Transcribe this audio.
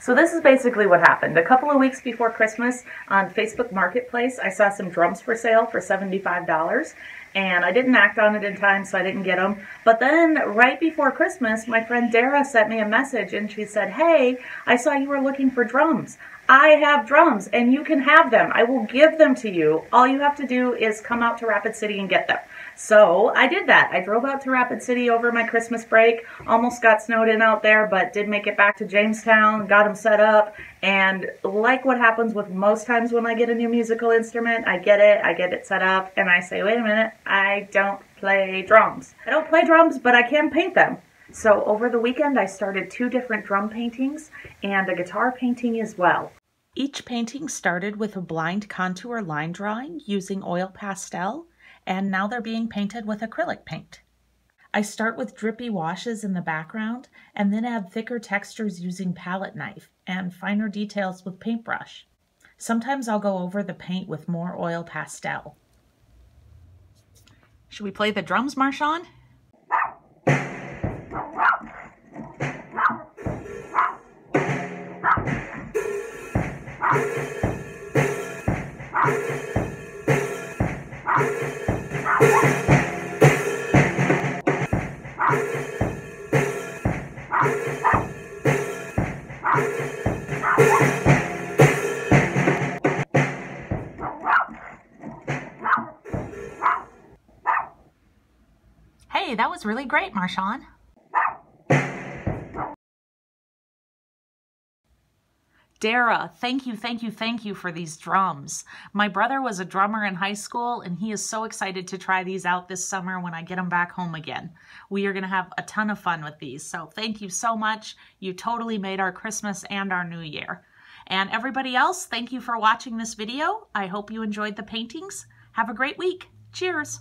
So this is basically what happened. A couple of weeks before Christmas on Facebook Marketplace, I saw some drums for sale for $75 and I didn't act on it in time, so I didn't get them. But then, right before Christmas, my friend Dara sent me a message and she said, Hey, I saw you were looking for drums. I have drums and you can have them. I will give them to you. All you have to do is come out to Rapid City and get them. So I did that. I drove out to Rapid City over my Christmas break. Almost got snowed in out there, but did make it back to Jamestown, got them set up. And like what happens with most times when I get a new musical instrument, I get it, I get it set up, and I say, wait a minute, I don't play drums. I don't play drums, but I can paint them. So over the weekend, I started two different drum paintings and a guitar painting as well. Each painting started with a blind contour line drawing using oil pastel, and now they're being painted with acrylic paint. I start with drippy washes in the background and then add thicker textures using palette knife and finer details with paintbrush. Sometimes I'll go over the paint with more oil pastel. Should we play the drums, Marshawn? Hey, that was really great, Marshawn. Dara, thank you, thank you, thank you for these drums. My brother was a drummer in high school, and he is so excited to try these out this summer when I get them back home again. We are going to have a ton of fun with these, so thank you so much. You totally made our Christmas and our New Year. And everybody else, thank you for watching this video. I hope you enjoyed the paintings. Have a great week. Cheers!